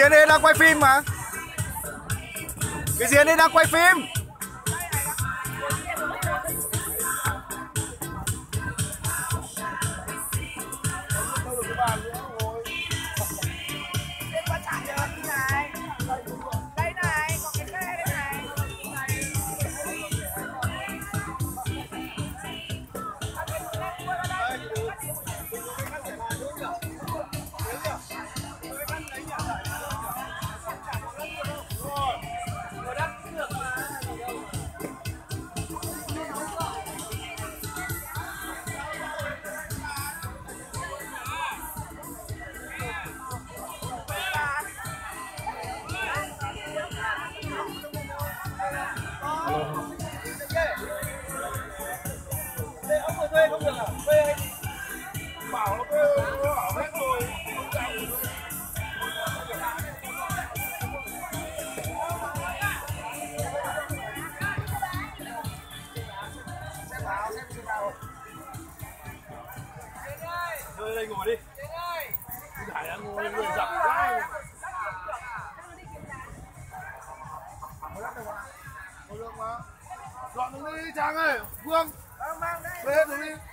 diễn đây đang quay phim mà. Cái diễn đây đang quay phim. đây Rồi đây ngồi đi. Giải đang ngồi người dập cái. Được. Dọn đi Trang ơi. Vương. Về hết rồi đi.